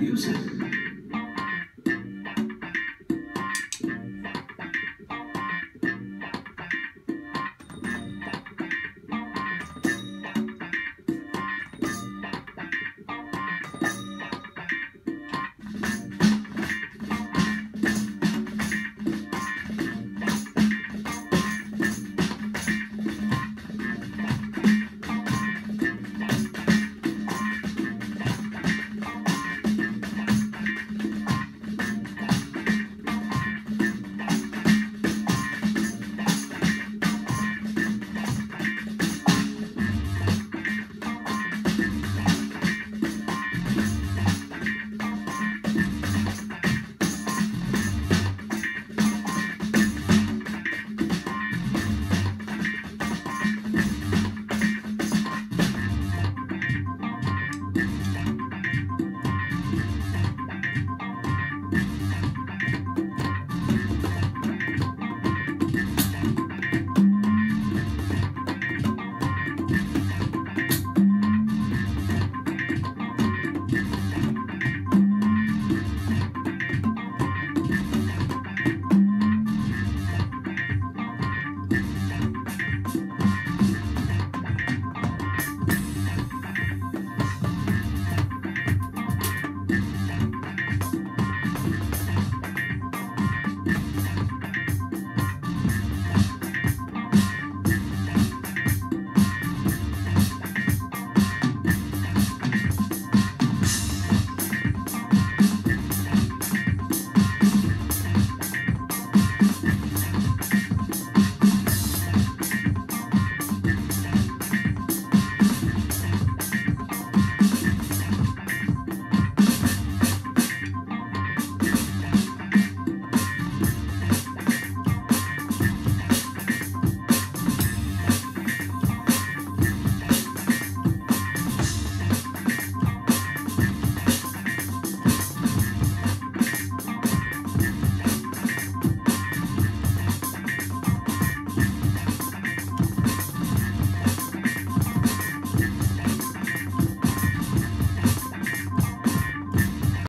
use it.